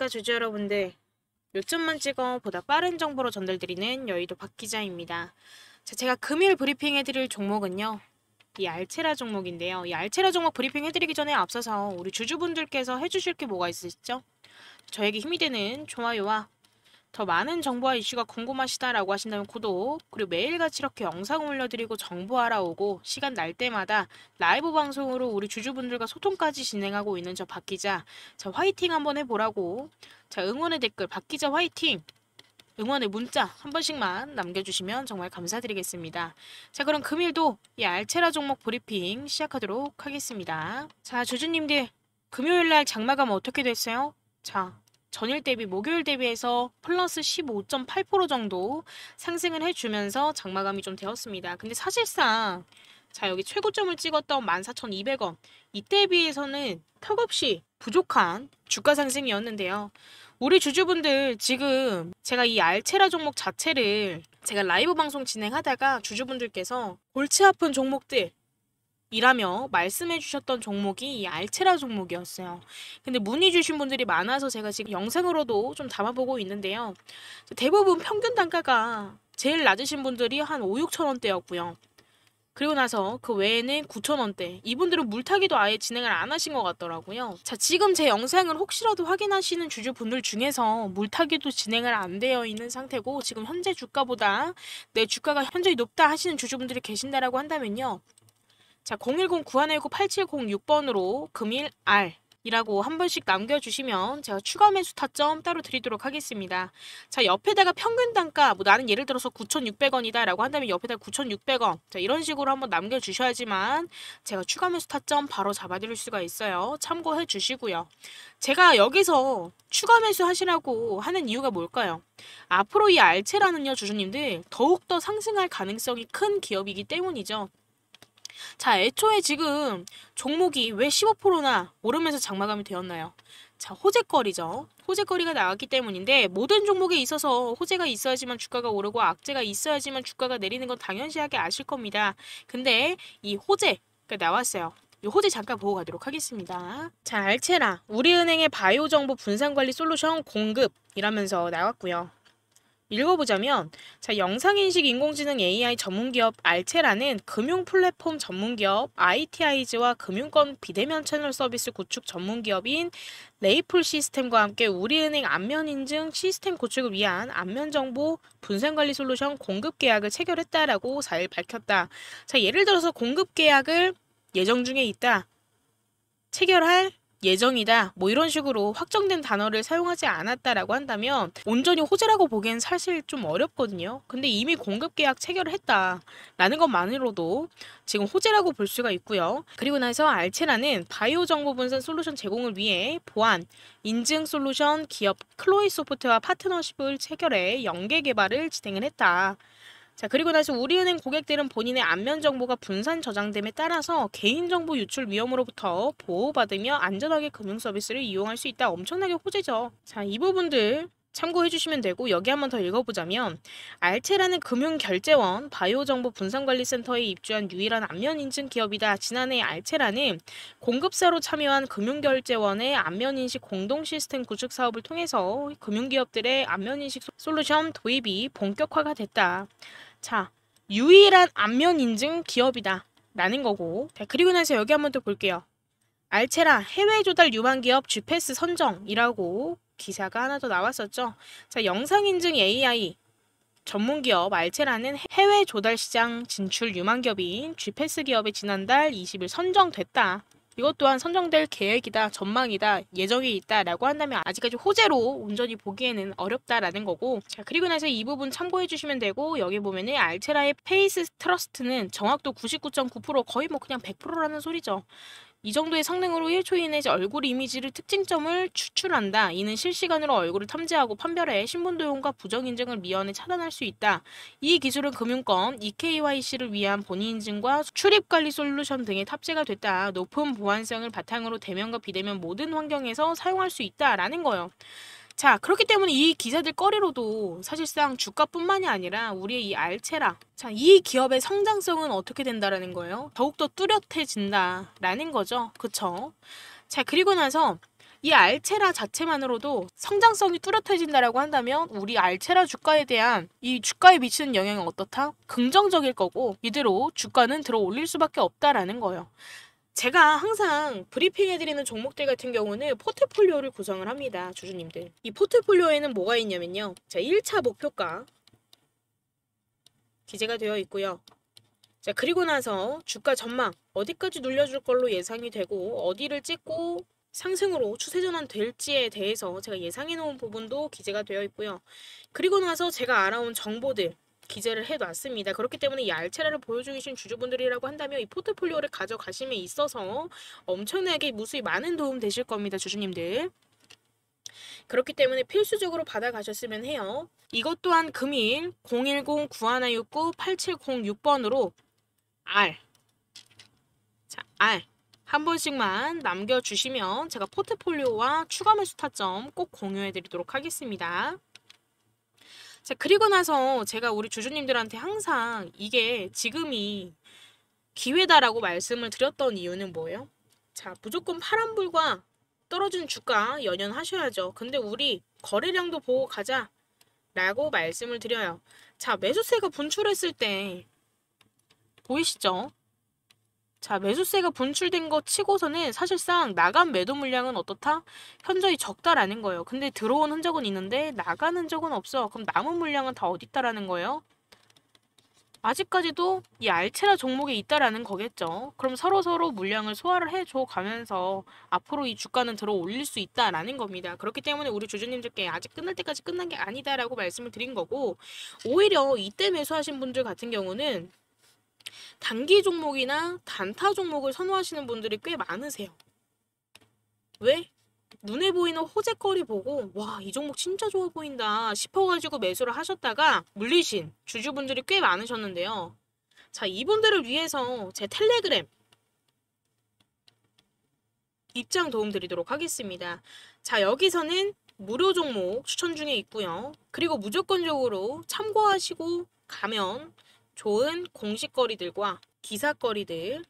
주가 주주 여러분들 몇 점만 찍어 보다 빠른 정보로 전달드리는 여의도 박 기자입니다. 자, 제가 금일 브리핑해드릴 종목은요. 이 알체라 종목인데요. 이 알체라 종목 브리핑 해드리기 전에 앞서서 우리 주주분들께서 해주실 게 뭐가 있으시죠? 저에게 힘이 되는 좋아요와 더 많은 정보와 이슈가 궁금하시다라고 하신다면 구독 그리고 매일같이 이렇게 영상 올려드리고 정보 알아오고 시간 날 때마다 라이브 방송으로 우리 주주분들과 소통까지 진행하고 있는 저 박기자 자 화이팅 한번 해보라고 자 응원의 댓글 박기자 화이팅 응원의 문자 한 번씩만 남겨주시면 정말 감사드리겠습니다. 자 그럼 금일도 이 알체라 종목 브리핑 시작하도록 하겠습니다. 자 주주님들 금요일날 장마감 어떻게 됐어요? 자 전일 대비 목요일 대비해서 플러스 15.8% 정도 상승을 해주면서 장마감이 좀 되었습니다. 근데 사실상 자 여기 최고점을 찍었던 14,200원 이때 비해서는 턱없이 부족한 주가 상승이었는데요. 우리 주주분들 지금 제가 이 알체라 종목 자체를 제가 라이브 방송 진행하다가 주주분들께서 골치 아픈 종목들 이라며 말씀해 주셨던 종목이 이 알체라 종목이었어요. 근데 문의 주신 분들이 많아서 제가 지금 영상으로도 좀 담아보고 있는데요. 대부분 평균 단가가 제일 낮으신 분들이 한 5, 6천 원대였고요. 그리고 나서 그 외에는 9천원대. 이분들은 물타기도 아예 진행을 안 하신 것 같더라고요. 자, 지금 제 영상을 혹시라도 확인하시는 주주분들 중에서 물타기도 진행을 안 되어 있는 상태고 지금 현재 주가보다 내 주가가 현저히 높다 하시는 주주분들이 계신다라고 한다면요. 자, 010-9119-8706번으로 금일 R 이라고 한 번씩 남겨주시면 제가 추가 매수 타점 따로 드리도록 하겠습니다. 자 옆에다가 평균 단가 뭐 나는 예를 들어서 9,600원이다 라고 한다면 옆에다 9,600원 자 이런 식으로 한번 남겨주셔야지만 제가 추가 매수 타점 바로 잡아드릴 수가 있어요. 참고해 주시고요. 제가 여기서 추가 매수 하시라고 하는 이유가 뭘까요? 앞으로 이 알체라는요 주주님들 더욱더 상승할 가능성이 큰 기업이기 때문이죠. 자, 애초에 지금 종목이 왜 15%나 오르면서 장마감이 되었나요? 자, 호재거리죠. 호재거리가 나왔기 때문인데 모든 종목에 있어서 호재가 있어야지만 주가가 오르고 악재가 있어야지만 주가가 내리는 건 당연시하게 아실 겁니다. 근데 이 호재가 나왔어요. 이 호재 잠깐 보고 가도록 하겠습니다. 자, 알체라 우리은행의 바이오 정보 분산 관리 솔루션 공급 이라면서 나왔고요. 읽어보자면 자 영상인식 인공지능 AI 전문기업 알체라는 금융 플랫폼 전문기업 ITI즈와 금융권 비대면 채널 서비스 구축 전문기업인 레이풀 시스템과 함께 우리은행 안면 인증 시스템 구축을 위한 안면 정보 분산 관리 솔루션 공급 계약을 체결했다라고 4일 밝혔다. 자 예를 들어서 공급 계약을 예정 중에 있다. 체결할 예정이다 뭐 이런 식으로 확정된 단어를 사용하지 않았다라고 한다면 온전히 호재라고 보기엔 사실 좀 어렵거든요. 근데 이미 공급 계약 체결을 했다라는 것만으로도 지금 호재라고 볼 수가 있고요. 그리고 나서 알체라는 바이오 정보 분산 솔루션 제공을 위해 보안, 인증 솔루션 기업 클로이 소프트와 파트너십을 체결해 연계 개발을 진행을 했다. 자, 그리고 나서 우리은행 고객들은 본인의 안면 정보가 분산 저장됨에 따라서 개인정보 유출 위험으로부터 보호받으며 안전하게 금융 서비스를 이용할 수 있다. 엄청나게 호재죠. 자, 이 부분들 참고해 주시면 되고 여기 한번 더 읽어보자면 알체라는 금융결제원 바이오정보 분산관리센터에 입주한 유일한 안면인증 기업이다. 지난해 알체라는 공급사로 참여한 금융결제원의 안면인식 공동 시스템 구축 사업을 통해서 금융기업들의 안면인식 솔루션 도입이 본격화가 됐다. 자, 유일한 안면 인증 기업이다. 라는 거고. 자, 그리고 나서 여기 한번 또 볼게요. 알체라 해외 조달 유망 기업 G-PASS 선정이라고 기사가 하나 더 나왔었죠. 자, 영상 인증 AI 전문 기업 알체라는 해외 조달 시장 진출 유망 기업인 G-PASS 기업에 지난달 20일 선정됐다. 이것 또한 선정될 계획이다, 전망이다, 예정이 있다라고 한다면 아직까지 호재로 온전히 보기에는 어렵다라는 거고 자 그리고 나서 이 부분 참고해 주시면 되고 여기 보면은 알체라의 페이스 트러스트는 정확도 99.9% 거의 뭐 그냥 100%라는 소리죠. 이 정도의 성능으로 1초 이내 얼굴 이미지를 특징점을 추출한다. 이는 실시간으로 얼굴을 탐지하고 판별해 신분도용과 부정인증을 미연에 차단할 수 있다. 이 기술은 금융권, EKYC를 위한 본인인증과 출입관리 솔루션 등에 탑재가 됐다. 높은 보안성을 바탕으로 대면과 비대면 모든 환경에서 사용할 수 있다라는 거예요. 자, 그렇기 때문에 이 기사들 거리로도 사실상 주가뿐만이 아니라 우리의 이 알체라. 자, 이 기업의 성장성은 어떻게 된다라는 거예요? 더욱더 뚜렷해진다라는 거죠. 그쵸? 자, 그리고 나서 이 알체라 자체만으로도 성장성이 뚜렷해진다라고 한다면 우리 알체라 주가에 대한 이 주가에 미치는 영향은 어떻다? 긍정적일 거고 이대로 주가는 들어 올릴 수밖에 없다라는 거예요. 제가 항상 브리핑해드리는 종목들 같은 경우는 포트폴리오를 구성을 합니다. 주주님들. 이 포트폴리오에는 뭐가 있냐면요. 자, 1차 목표가 기재가 되어 있고요. 자, 그리고 나서 주가 전망 어디까지 눌려줄 걸로 예상이 되고 어디를 찍고 상승으로 추세 전환 될지에 대해서 제가 예상해 놓은 부분도 기재가 되어 있고요. 그리고 나서 제가 알아온 정보들 기재를 해 놨습니다. 그렇기 때문에 이 알체라를 보여주신 주주분들이라고 한다면 이 포트폴리오를 가져가심에 있어서 엄청나게 무수히 많은 도움 되실 겁니다. 주주님들. 그렇기 때문에 필수적으로 받아가셨으면 해요. 이것 또한 금일 010-9169-8706번으로 R 자 R 한 번씩만 남겨주시면 제가 포트폴리오와 추가 매수 타점 꼭 공유해 드리도록 하겠습니다. 자, 그리고 나서 제가 우리 주주님들한테 항상 이게 지금이 기회다라고 말씀을 드렸던 이유는 뭐예요? 자, 무조건 파란불과 떨어진 주가 연연하셔야죠. 근데 우리 거래량도 보고 가자. 라고 말씀을 드려요. 자, 매수세가 분출했을 때 보이시죠? 자, 매수세가 분출된 것 치고서는 사실상 나간 매도 물량은 어떻다? 현저히 적다라는 거예요. 근데 들어온 흔적은 있는데 나간 흔적은 없어. 그럼 남은 물량은 다 어디 있다라는 거예요? 아직까지도 이 알체라 종목에 있다라는 거겠죠. 그럼 서로서로 물량을 소화를 해줘 가면서 앞으로 이 주가는 들어 올릴 수 있다라는 겁니다. 그렇기 때문에 우리 주주님들께 아직 끝날 때까지 끝난 게 아니다라고 말씀을 드린 거고 오히려 이때 매수하신 분들 같은 경우는 단기 종목이나 단타 종목을 선호하시는 분들이 꽤 많으세요. 왜? 눈에 보이는 호재거리 보고 와 이 종목 진짜 좋아 보인다 싶어가지고 매수를 하셨다가 물리신 주주분들이 꽤 많으셨는데요. 자 이분들을 위해서 제 텔레그램 입장 도움 드리도록 하겠습니다. 자 여기서는 무료 종목 추천 중에 있고요. 그리고 무조건적으로 참고하시고 가면 좋은 공식거리들과 기사거리들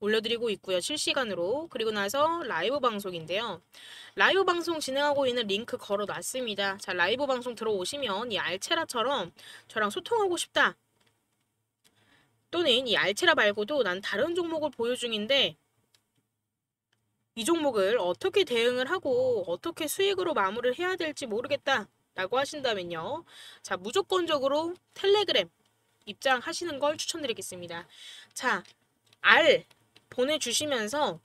올려드리고 있고요. 실시간으로. 그리고 나서 라이브 방송인데요. 라이브 방송 진행하고 있는 링크 걸어놨습니다. 자, 라이브 방송 들어오시면 이 알체라처럼 저랑 소통하고 싶다. 또는 이 알체라 말고도 난 다른 종목을 보유 중인데 이 종목을 어떻게 대응을 하고 어떻게 수익으로 마무리를 해야 될지 모르겠다. 라고 하신다면요. 자, 무조건적으로 텔레그램 입장하시는 걸 추천드리겠습니다. 자, 알 보내주시면서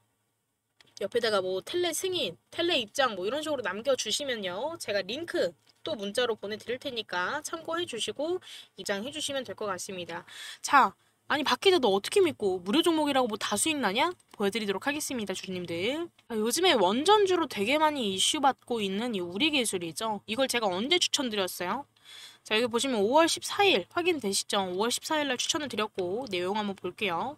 옆에다가 뭐 텔레 승인, 텔레 입장 뭐 이런 식으로 남겨주시면요. 제가 링크 또 문자로 보내드릴 테니까 참고해 주시고 입장해 주시면 될 것 같습니다. 자, 아니 밖에서 너 어떻게 믿고 무료 종목이라고 뭐 다 수익 나냐? 보여드리도록 하겠습니다, 주님들. 아, 요즘에 원전주로 되게 많이 이슈 받고 있는 이 우리 기술이죠. 이걸 제가 언제 추천드렸어요? 자 여기 보시면 5월 14일 확인되시죠? 5월 14일 날 추천을 드렸고 내용 한번 볼게요.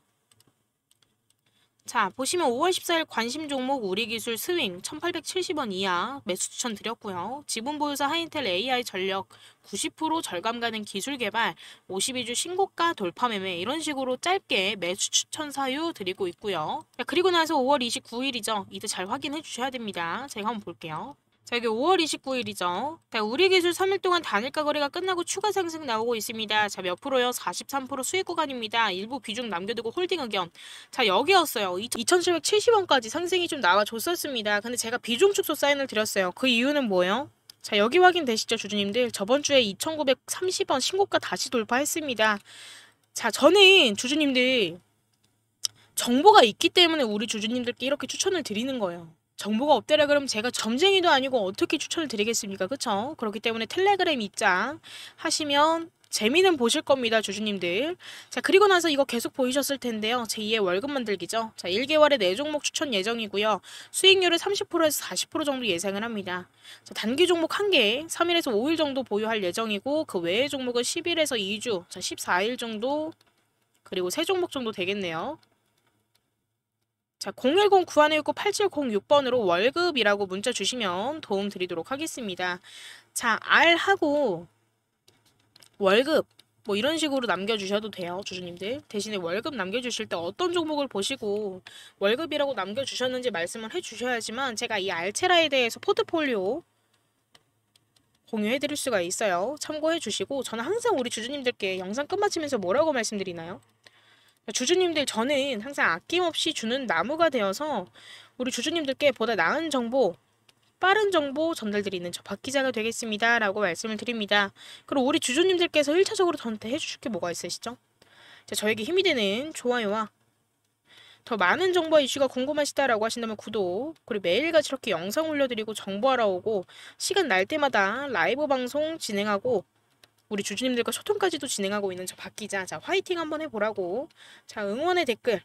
자 보시면 5월 14일 관심 종목 우리기술 스윙 1870원 이하 매수 추천 드렸고요. 지분 보유사 하인텔 AI 전력 90% 절감 가능 기술 개발 52주 신고가 돌파 매매 이런 식으로 짧게 매수 추천 사유 드리고 있고요. 자, 그리고 나서 5월 29일이죠. 이때 잘 확인해 주셔야 됩니다. 제가 한번 볼게요. 자, 여기 5월 29일이죠. 자, 우리 기술 3일 동안 단일가 거래가 끝나고 추가 상승 나오고 있습니다. 자, 몇 프로요? 43% 수익 구간입니다. 일부 비중 남겨두고 holding 의견. 자, 여기였어요. 2770원까지 상승이 좀 나와줬었습니다. 근데 제가 비중 축소 사인을 드렸어요. 그 이유는 뭐예요? 자, 여기 확인되시죠, 주주님들? 저번 주에 2930원 신고가 다시 돌파했습니다. 자, 저는 주주님들 정보가 있기 때문에 우리 주주님들께 이렇게 추천을 드리는 거예요. 정보가 없다라 그러면 제가 점쟁이도 아니고 어떻게 추천을 드리겠습니까? 그쵸? 그렇기 때문에 텔레그램 입장 하시면 재미는 보실 겁니다, 주주님들. 자, 그리고 나서 이거 계속 보이셨을 텐데요. 제2의 월급 만들기죠. 자, 1개월에 4종목 추천 예정이고요. 수익률을 30%에서 40% 정도 예상을 합니다. 자, 단기 종목 1개, 3일에서 5일 정도 보유할 예정이고 그 외의 종목은 10일에서 2주, 자, 14일 정도 그리고 3종목 정도 되겠네요. 자, 010-9169-8706번으로 월급이라고 문자 주시면 도움 드리도록 하겠습니다. 자, R하고 월급 뭐 이런 식으로 남겨주셔도 돼요, 주주님들. 대신에 월급 남겨주실 때 어떤 종목을 보시고 월급이라고 남겨주셨는지 말씀을 해주셔야지만 제가 이 알체라에 대해서 포트폴리오 공유해드릴 수가 있어요. 참고해주시고 저는 항상 우리 주주님들께 영상 끝마치면서 뭐라고 말씀드리나요? 주주님들 저는 항상 아낌없이 주는 나무가 되어서 우리 주주님들께 보다 나은 정보 빠른 정보 전달드리는 저 박기자가 되겠습니다. 라고 말씀을 드립니다. 그리고 우리 주주님들께서 1차적으로 저한테 해주실 게 뭐가 있으시죠? 자, 저에게 힘이 되는 좋아요와 더 많은 정보와 이슈가 궁금하시다라고 하신다면 구독 그리고 매일같이 이렇게 영상 올려드리고 정보 알아오고 시간 날 때마다 라이브 방송 진행하고 우리 주주님들과 소통까지도 진행하고 있는 저 박기자 자 화이팅 한번 해보라고 자 응원의 댓글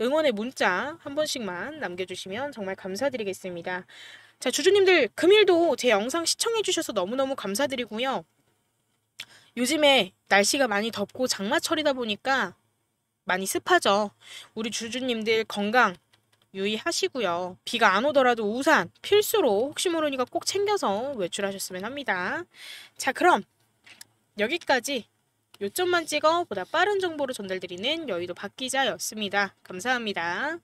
응원의 문자 한 번씩만 남겨주시면 정말 감사드리겠습니다. 자, 주주님들 금일도 제 영상 시청해 주셔서 너무너무 감사드리고요. 요즘에 날씨가 많이 덥고 장마철이다 보니까 많이 습하죠. 우리 주주님들 건강 유의하시고요. 비가 안 오더라도 우산 필수로 혹시 모르니까 꼭 챙겨서 외출하셨으면 합니다. 자, 그럼 여기까지 요점만 찍어 보다 빠른 정보를 전달드리는 여의도 박기자였습니다. 감사합니다.